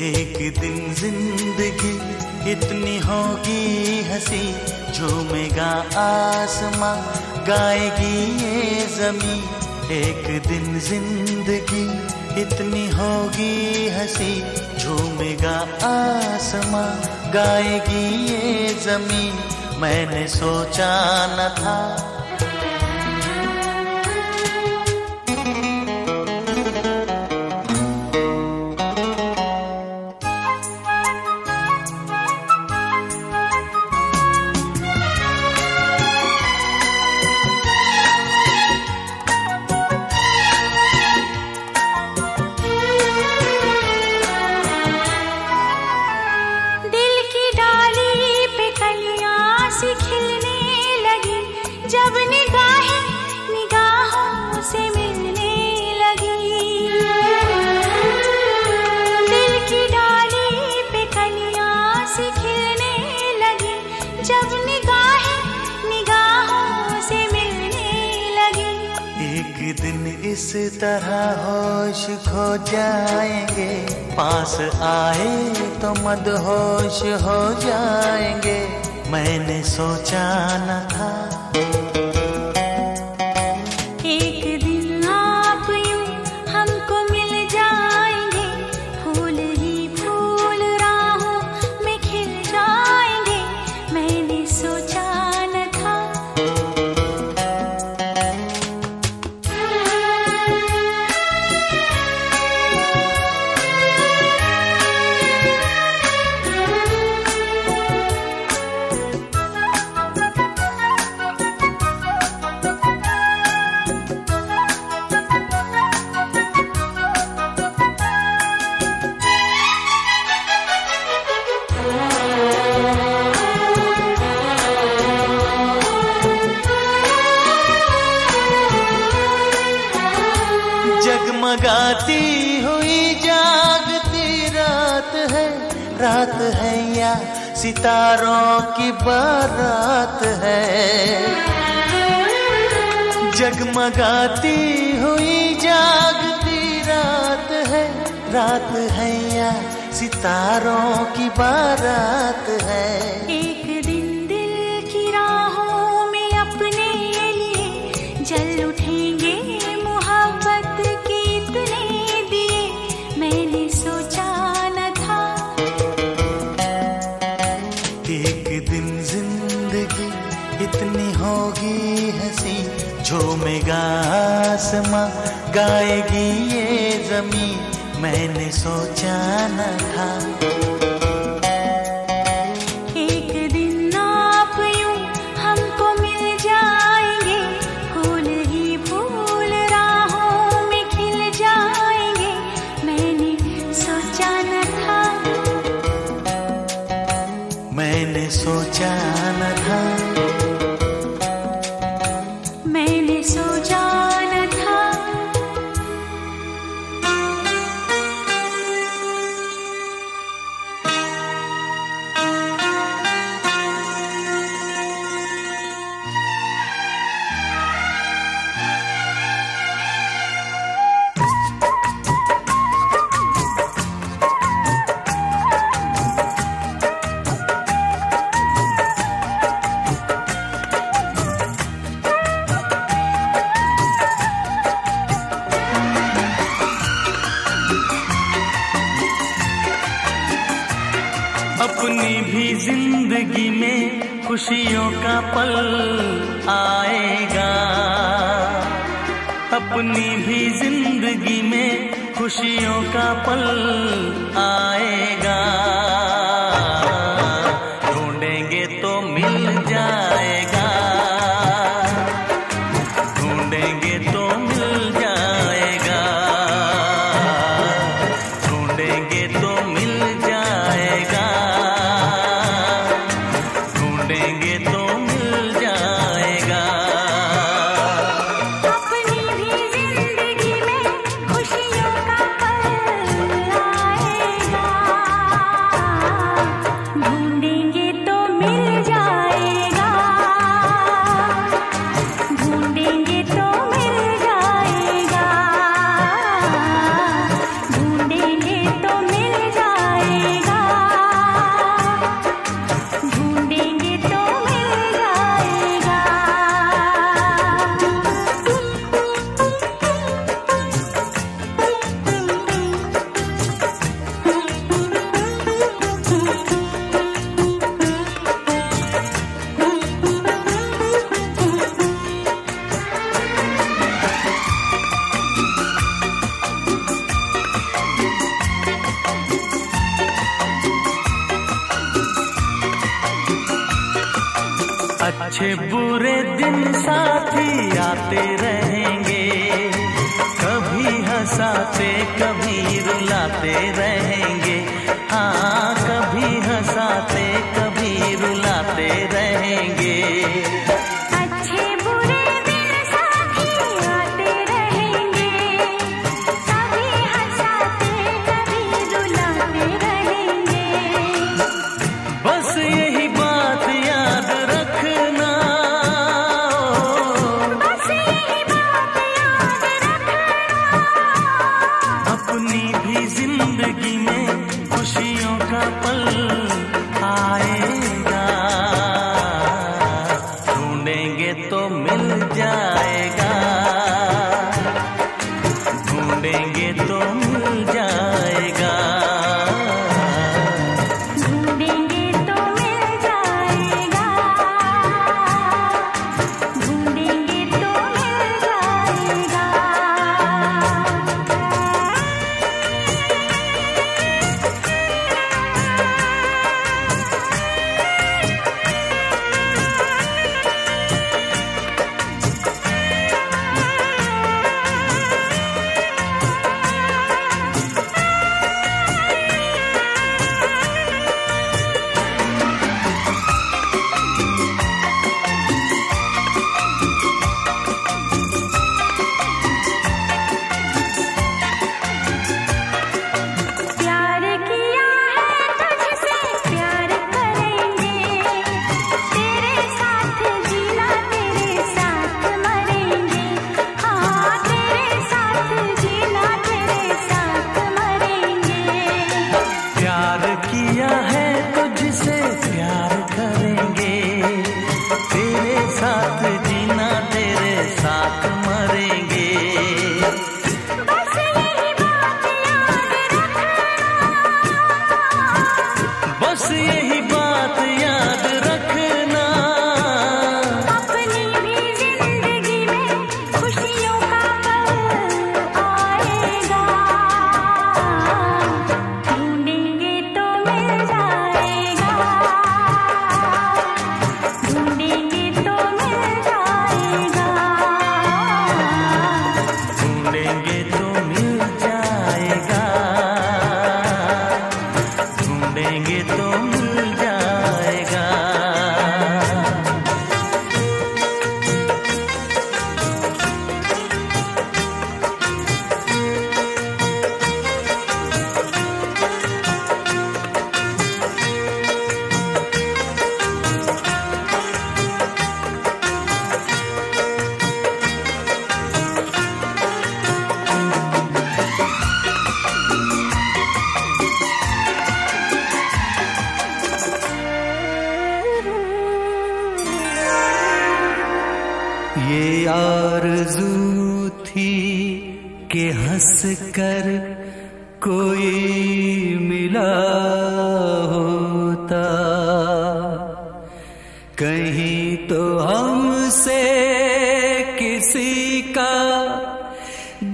एक दिन ज़िंदगी इतनी होगी हँसी, झूमेगा आसमां, गाएगी ये जमी। एक दिन ज़िंदगी इतनी होगी हँसी, झूमेगा आसमां, गाएगी ये जमी। मैंने सोचा न था किस तरह होश खो जाएँगे, पास आए तो मद होश हो जाएँगे। मैंने सोचा न था सितारों की बारात है। जगमगाती हुई जागती रात है। रात है या सितारों की बारात है। रोएगा आसमां गाएगी ये जमी मैंने सोचा न था। अपनी भी ज़िंदगी में खुशियों का पल आ अच्छे बुरे दिन साथी आते रहेंगे। कभी हंसाते कभी रुलाते रहेंगे। करेंगे तो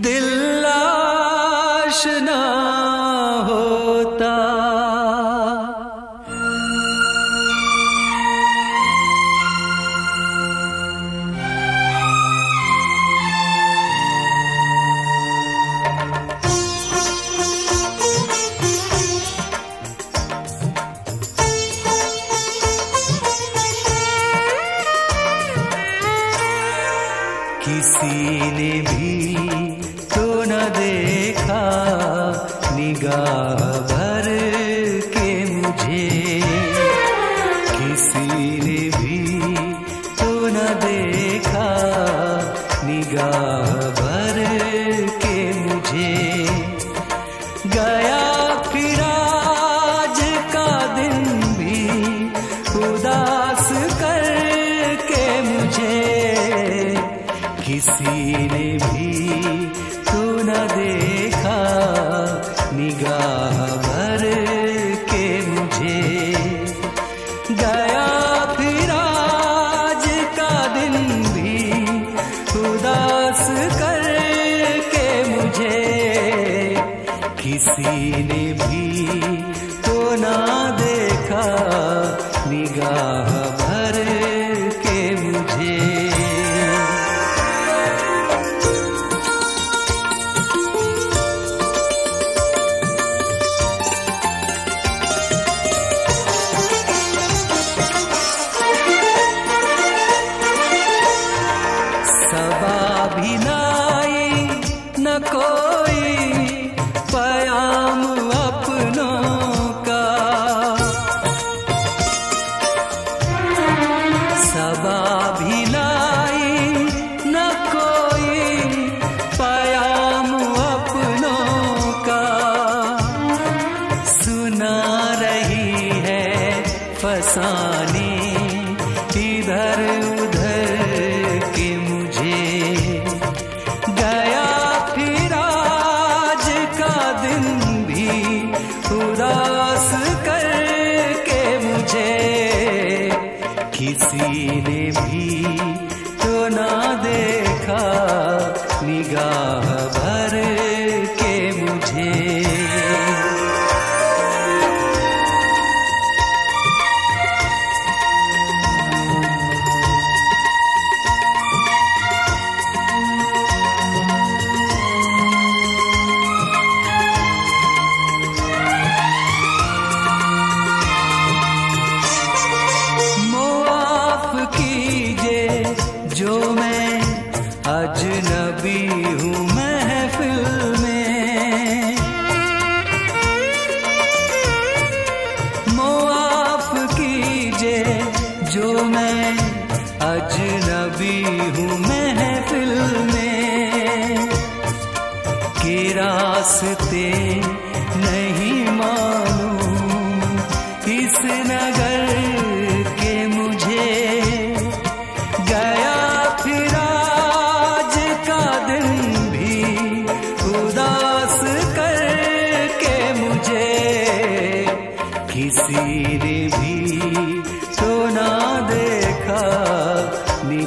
दिल आशना किसी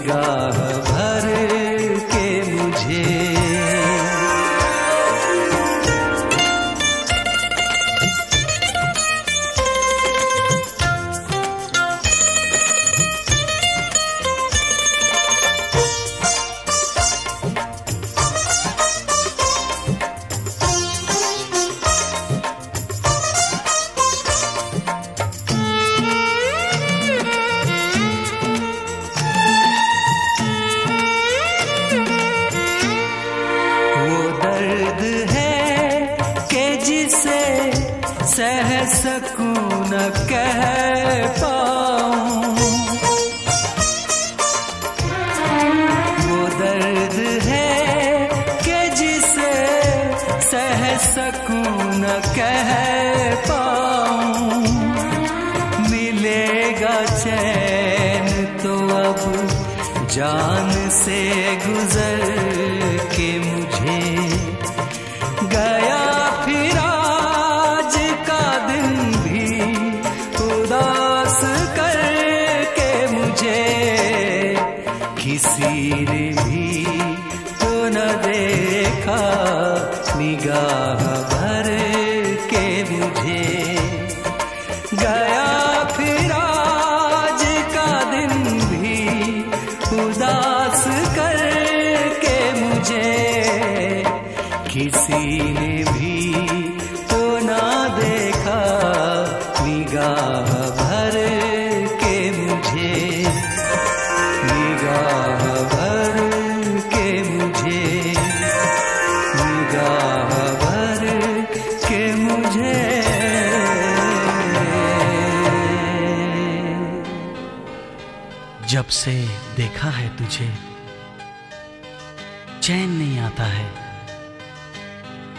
निगाह चैन तो अब जान से गुजर जब से देखा है तुझे, चैन नहीं आता है।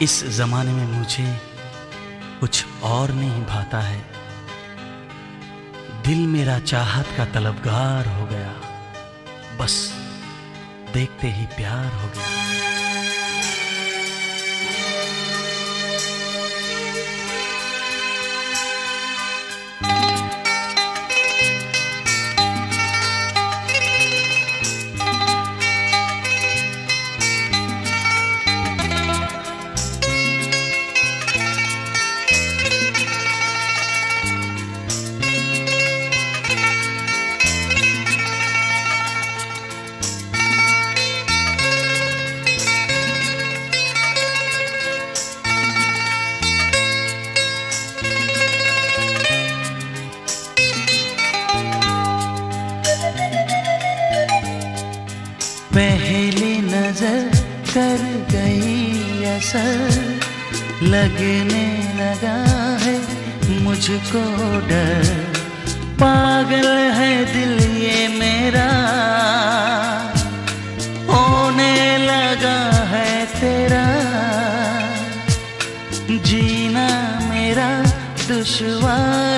इस जमाने में मुझे कुछ और नहीं भाता है। दिल मेरा चाहत का तलबगार हो गया, बस देखते ही प्यार हो गया। कर गई असर। लगने लगा है मुझको डर। पागल है दिल ये मेरा। होने लगा है तेरा। जीना मेरा दुश्वार।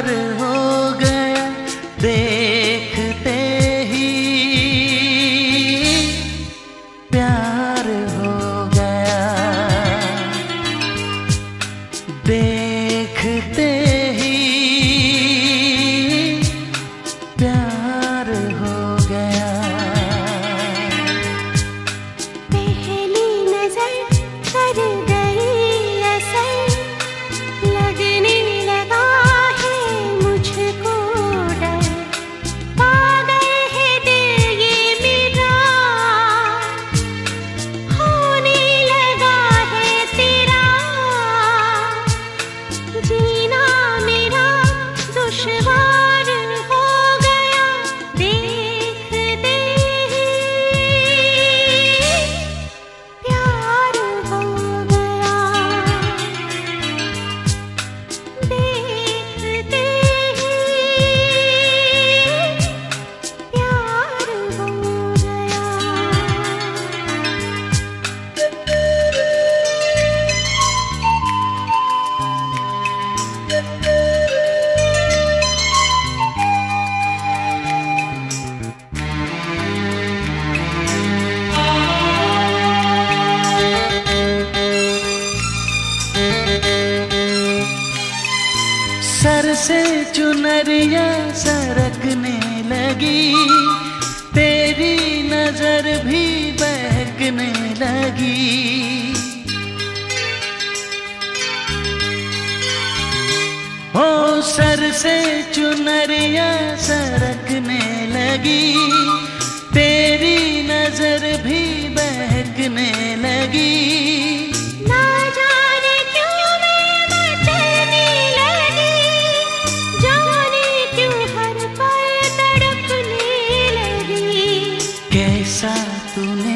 कैसा तूने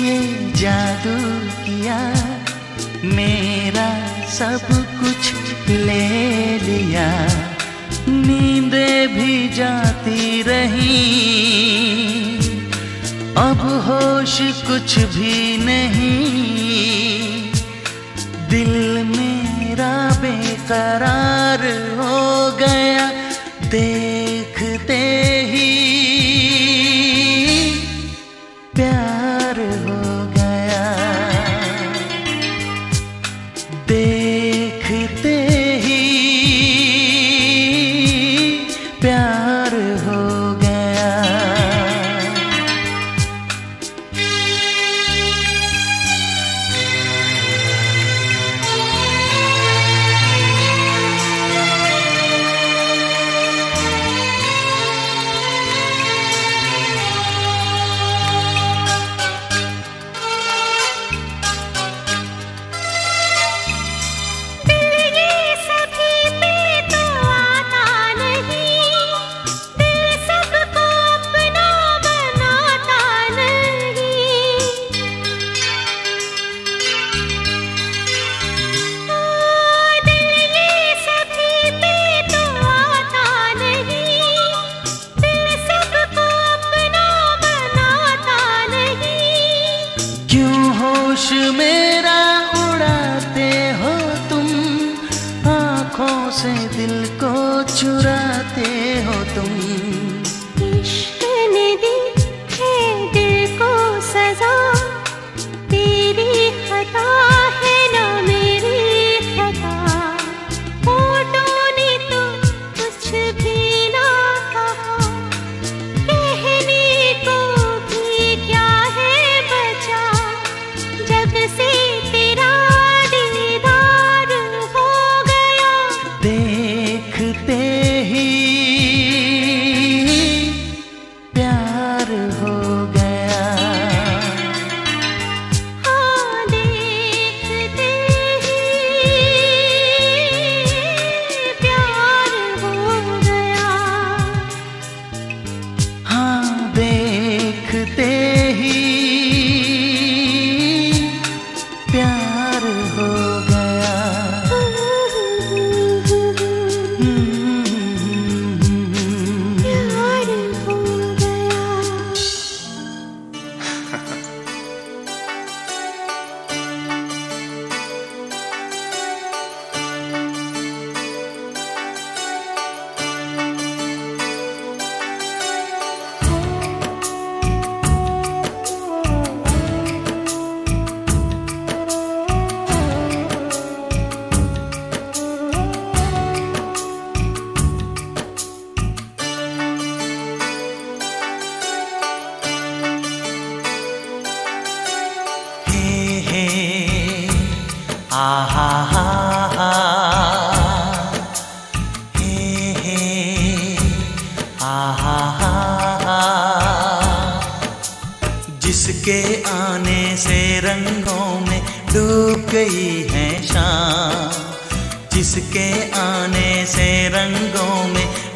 ये जादू किया, मेरा सब कुछ ले लिया। नींदे भी जाती रही, अब होश कुछ भी नहीं। दिल मेरा बेकरार हो गया देखते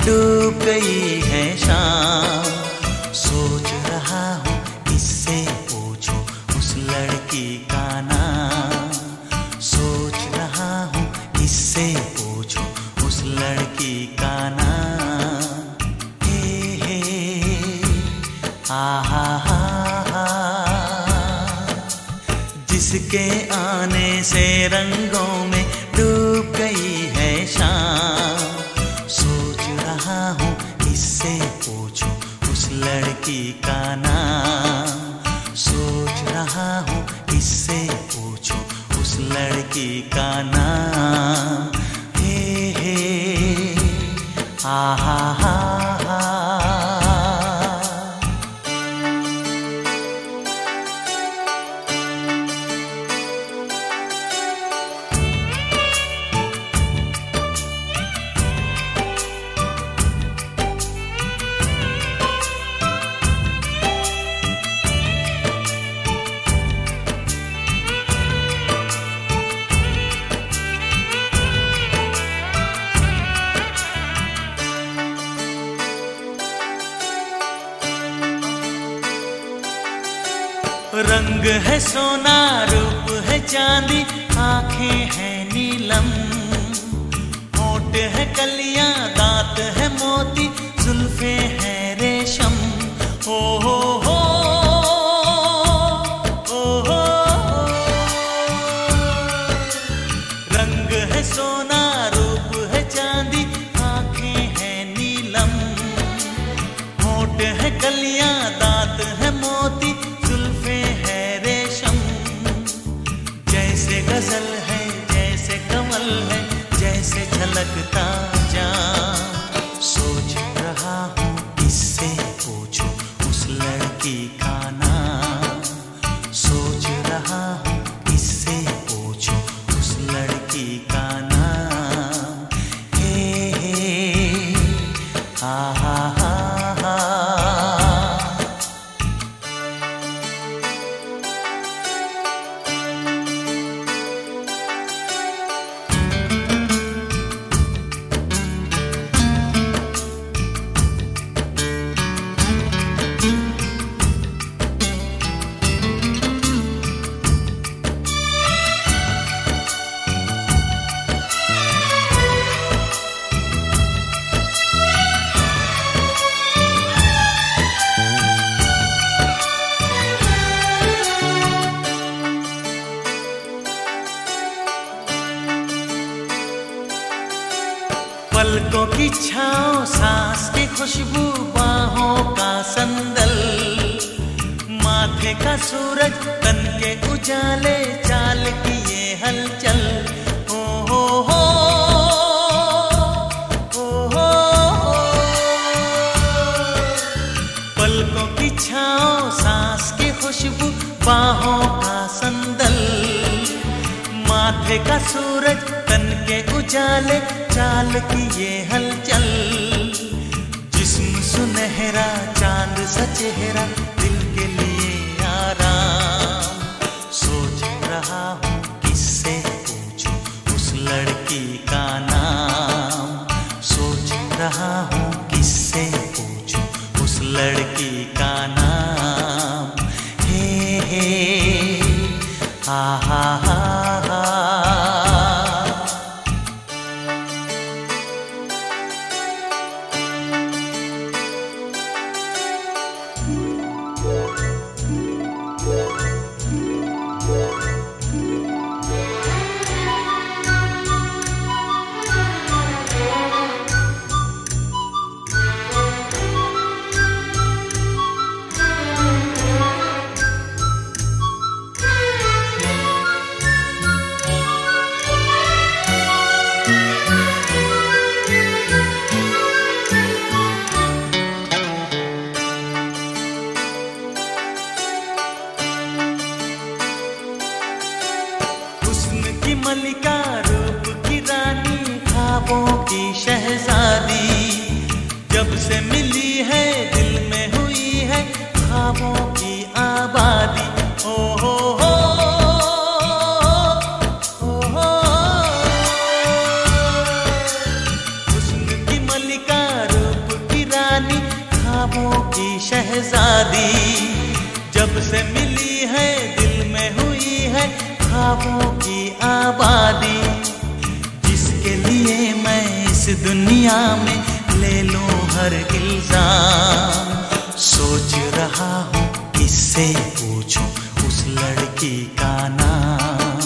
डूब गई है शाम। सोना रूप है चांदी, आँखें हैं नीलम। होट है कलिया, दांत है मोती, जुल्फे हैं रेशम। ओ इच्छाओं, सांस की खुशबू, बाहों का संदल। माथे का सूरज, तन के उजाले, चाल की ये हलचल। ओ, हो हो पलकों की छाओ सांस की खुशबू, बाहों का संदल। माथे का सूरज के उजाले, चाल की ये हलचल। जिसम सुनहरा, चाँद सचेहरा दिल के लिए आराम। सोच रहा हूँ, किससे पूछूँ, उस लड़की का मलिका रूप की रानी खाबों की शहजादी। जब से मिली है, दिल में हुई है, खाबों की आबादी। ओ हो दुनिया में ले लो हर इल्ज़ाम। सोच रहा हूँ, किससे पूछूँ उस लड़की का नाम?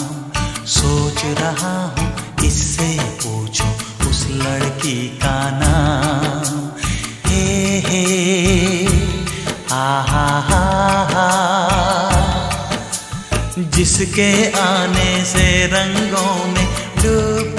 सोच रहा हूँ, किससे पूछूँ उस लड़की का नाम? हे हे आ हा हा हा। जिसके आने से रंगों में डूब